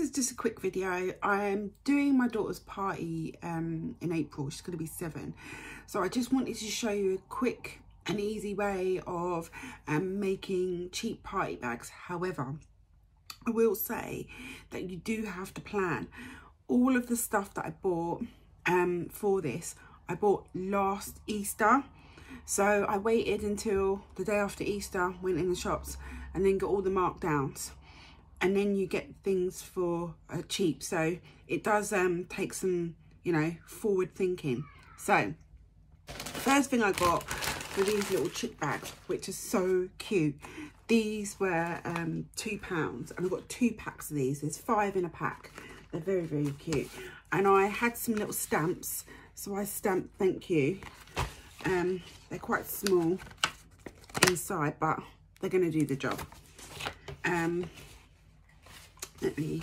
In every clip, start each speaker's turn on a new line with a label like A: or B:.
A: is just a quick video. I'm doing my daughter's party um, in April. She's going to be seven. So I just wanted to show you a quick and easy way of um, making cheap party bags. However, I will say that you do have to plan. All of the stuff that I bought um, for this, I bought last Easter. So I waited until the day after Easter, went in the shops and then got all the markdowns and then you get things for uh, cheap. So it does um take some you know forward thinking. So first thing i got were these little chip bags which are so cute. These were um two pounds and i got two packs of these. There's five in a pack. They're very very cute. And i had some little stamps so i stamped thank you. Um they're quite small inside but they're going to do the job. Um let me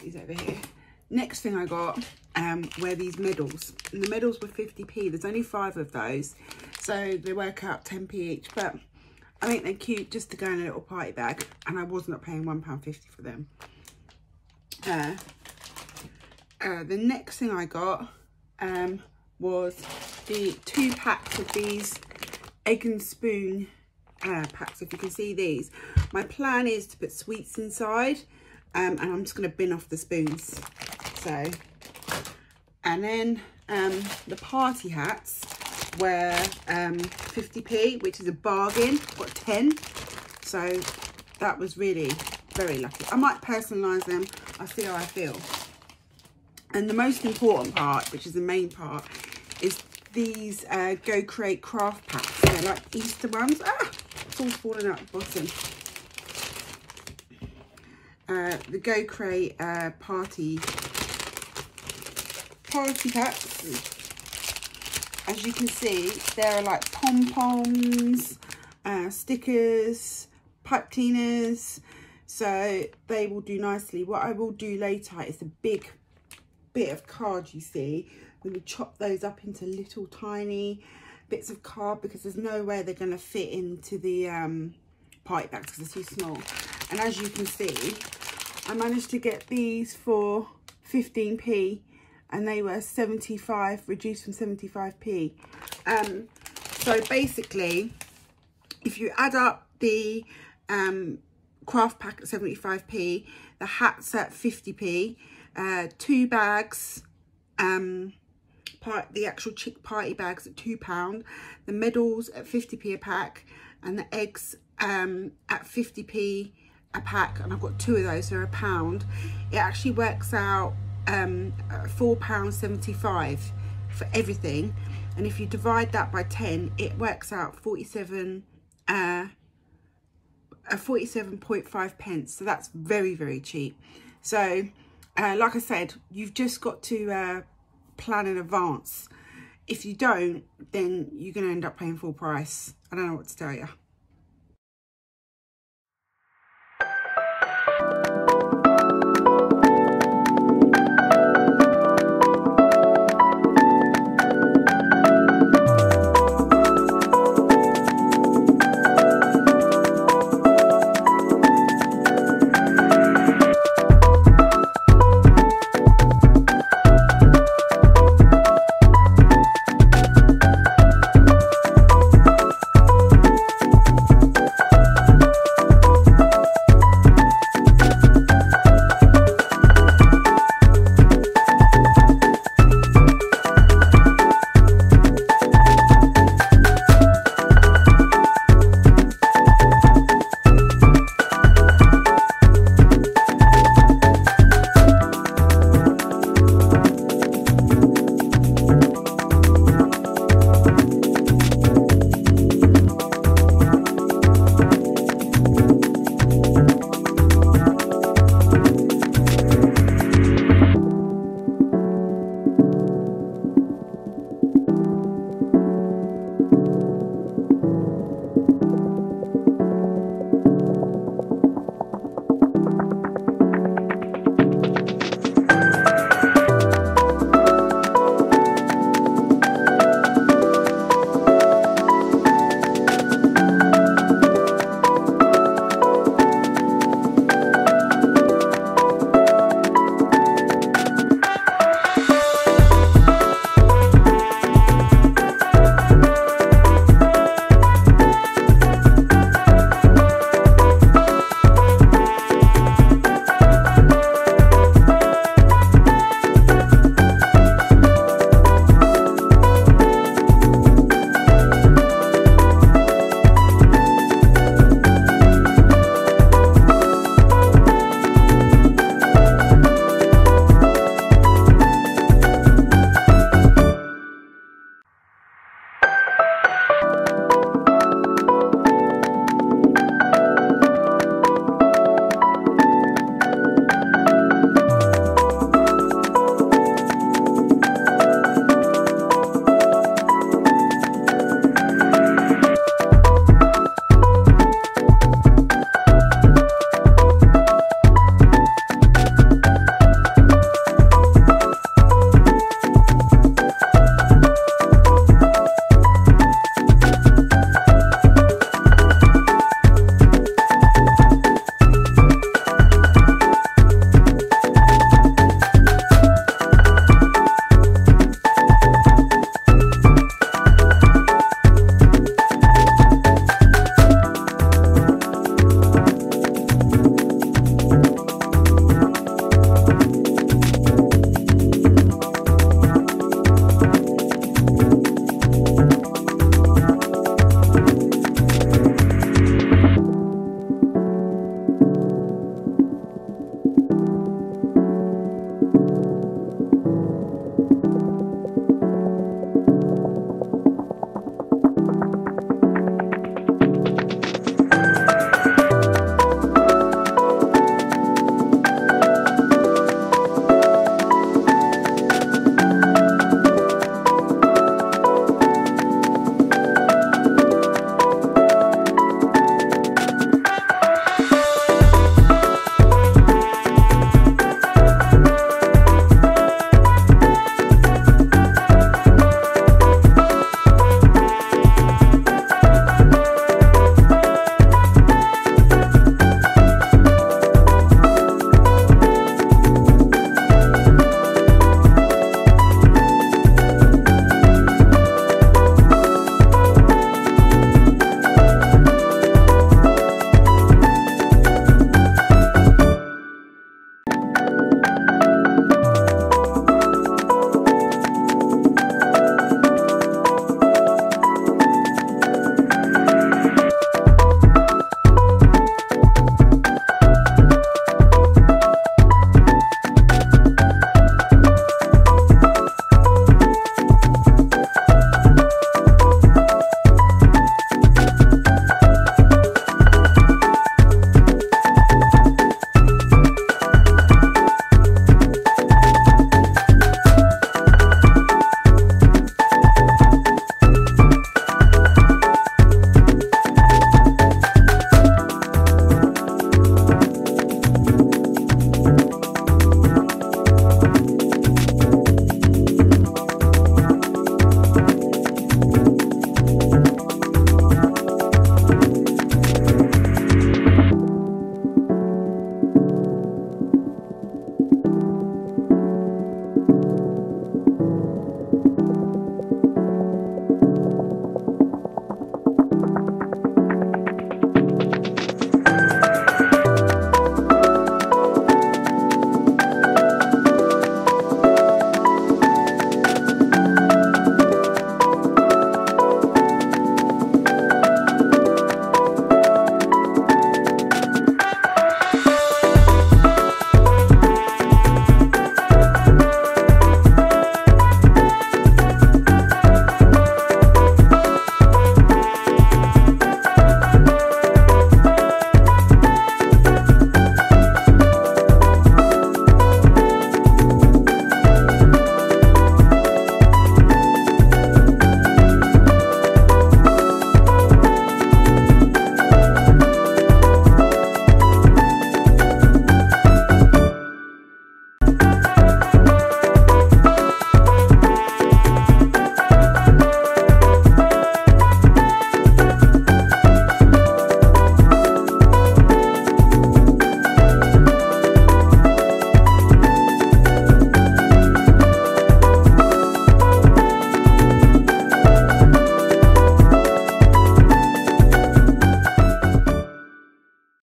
A: these over here. Next thing i got um were these medals. And the medals were 50p there's only five of those so they work out 10p each but i think they're cute just to go in a little party bag and i was not paying one pound 50 for them. Uh, uh the next thing i got um was the two packs of these egg and spoon uh, packs if you can see these. My plan is to put sweets inside um, and I'm just going to bin off the spoons. So, and then um, the party hats were um, 50p, which is a bargain. Got 10, so that was really very lucky. I might personalise them. I'll see how I feel. And the most important part, which is the main part, is these uh, Go Create craft packs. They're like Easter ones. Ah, it's all falling out the bottom uh, the Go Create uh, party party packs. As you can see, there are like pom-poms, uh, stickers, pipe cleaners. So they will do nicely. What I will do later is a big bit of card you see. We will chop those up into little tiny bits of card because there's no way they're going to fit into the um, pipe bags because they're too small. And as you can see, I managed to get these for 15p and they were 75, reduced from 75p. Um, so basically, if you add up the um, craft pack at 75p, the hats at 50p, uh, two bags, um, part, the actual chick party bags at £2, the medals at 50p a pack, and the eggs um, at 50p a pack and I've got two of those for a pound. It actually works out um four pounds 75 for everything. And if you divide that by 10 it works out 47 uh a 47.5 pence. So that's very very cheap. So uh, like I said you've just got to uh, plan in advance. If you don't then you're going to end up paying full price. I don't know what to tell you